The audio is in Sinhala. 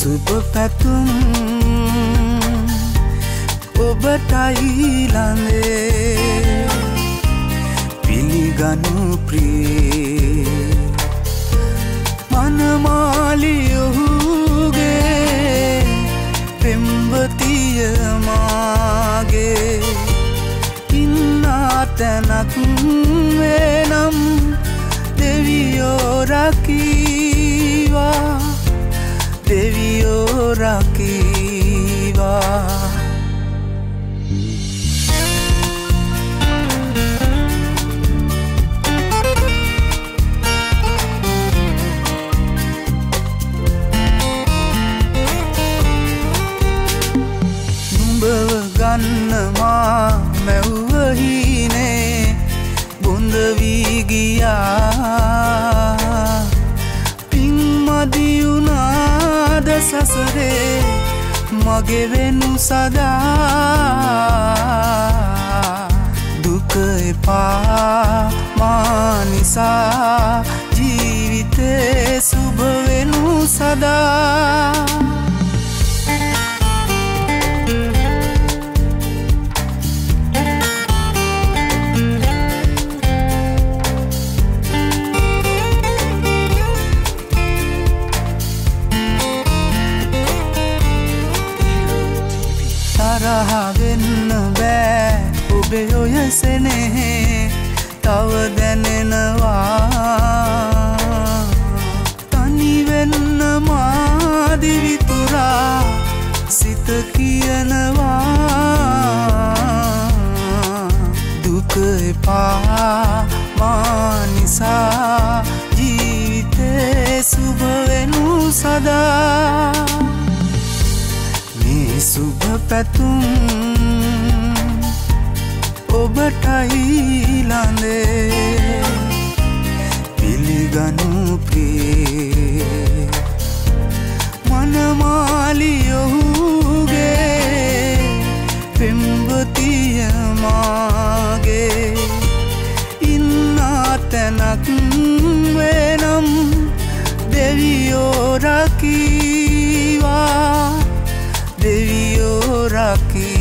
සුප පැතුම් ඔබටයිලඳේ පිළිගනු ප්‍රී මනමාලියොහුගේ පෙම්බතියමාගේ ඉන්නා තැනක් වෙනම් දෙවියෝරකීවා දෙවියෝරකීවා ගන්නවා මැව්වහිනේ බොඳවීගියා මගෙවෙනු සදා දුක එපා මානිසා ජීවිතේ සුභවෙනු සදා. තරහවෙන්න බෑ. ඔබේ ඔය සෙනෙහේ තව දැනෙනවා. තනිවෙන්න මාදිවිතුරා සිත කියනවා. දුක එපා මානිසා. ජීවිතේ සුභවෙනු සදා සුභ පැතුම් ඔබටයිලඳේ පිළිගනු ප්‍රේ මනමාලියොහුගේ පෙම්බතියමාගේ ඉන්නා තැනක් වෙනම් දෙවියෝරකීවා දෙවියෝ රකීවා